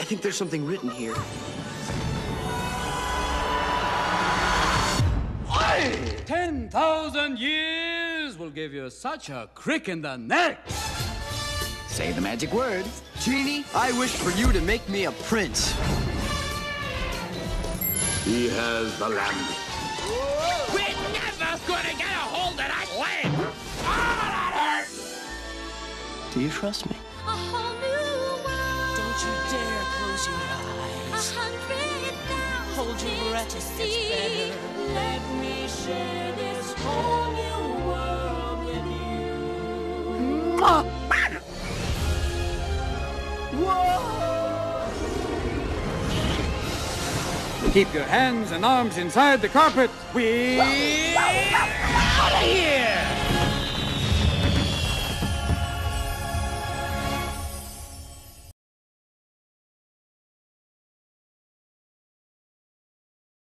I think there's something written here. Ten thousand years will give you such a crick in the neck. Say the magic words. Genie, I wish for you to make me a prince. He has the land. We're never gonna get a hold of that land! Oh, that hurts! Do you trust me? Hold your breath, things to it's see. better. Let me share this whole new world with you. Keep your hands and arms inside the carpet. We out of here.